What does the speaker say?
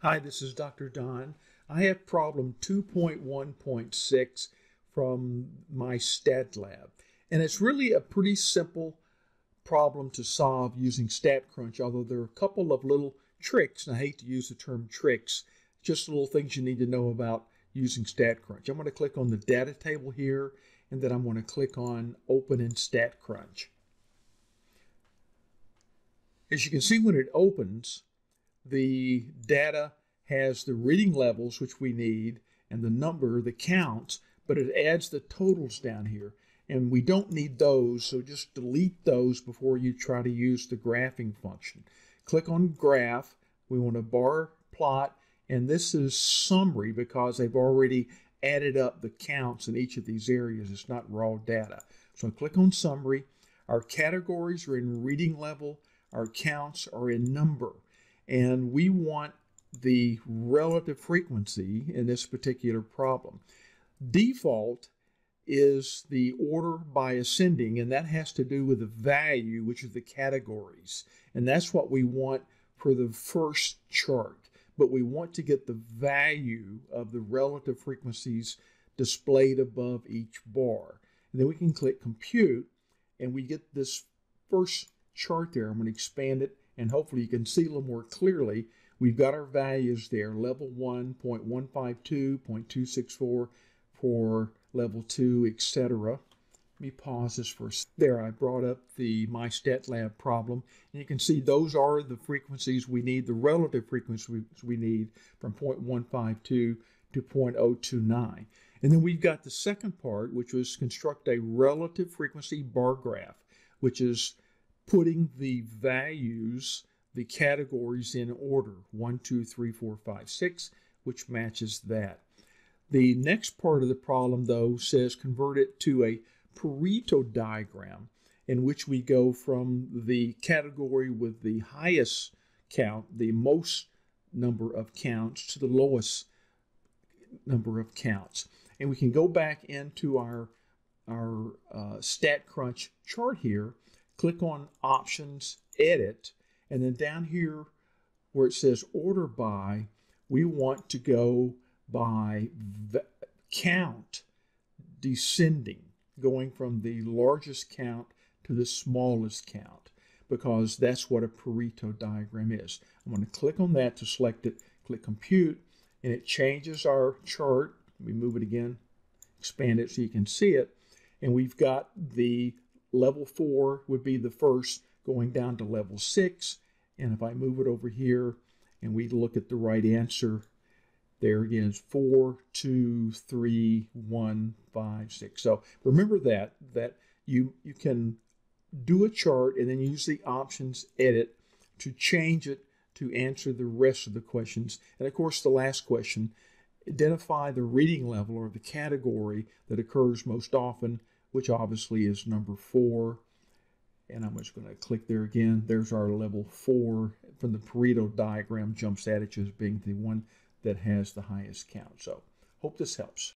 Hi, this is Dr. Dawn. I have problem 2.1.6 from MyStatLab. And it's really a pretty simple problem to solve using StatCrunch, although there are a couple of little tricks, and I hate to use the term tricks, just little things you need to know about using StatCrunch. I'm going to click on the data table here, and then I'm going to click on Open in StatCrunch. As you can see when it opens, the data has the reading levels, which we need, and the number, the counts, but it adds the totals down here. And we don't need those, so just delete those before you try to use the graphing function. Click on Graph. We want a bar plot, and this is summary because they've already added up the counts in each of these areas. It's not raw data. So click on Summary. Our categories are in reading level. Our counts are in number. And we want the relative frequency in this particular problem. Default is the order by ascending, and that has to do with the value, which is the categories. And that's what we want for the first chart. But we want to get the value of the relative frequencies displayed above each bar. And then we can click compute, and we get this first chart there. I'm going to expand it, and hopefully you can see a little more clearly We've got our values there, level 1, 0.152, 0.264 for level 2, etc. Let me pause this for a second. There, I brought up the MyStatLab problem. And you can see those are the frequencies we need, the relative frequencies we need from 0.152 to 0.029. And then we've got the second part, which was construct a relative frequency bar graph, which is putting the values the categories in order one, two, three, four, five, six, which matches that. The next part of the problem, though, says convert it to a Pareto diagram in which we go from the category with the highest count, the most number of counts, to the lowest number of counts. And we can go back into our, our uh, StatCrunch chart here, click on Options, Edit, and then down here where it says order by, we want to go by count descending, going from the largest count to the smallest count, because that's what a Pareto diagram is. I'm going to click on that to select it, click compute, and it changes our chart. We move it again, expand it so you can see it. And we've got the level four would be the first going down to level six. And if I move it over here and we look at the right answer, there again is four, two, three, one, five, six. So remember that, that you, you can do a chart and then use the options edit to change it to answer the rest of the questions. And of course, the last question, identify the reading level or the category that occurs most often, which obviously is number four. And I'm just going to click there again. There's our level four from the Pareto diagram jumps at it as being the one that has the highest count. So hope this helps.